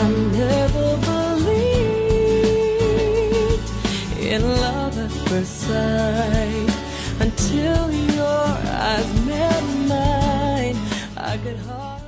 I never believed in love at first sight until your eyes met mine. I could hardly.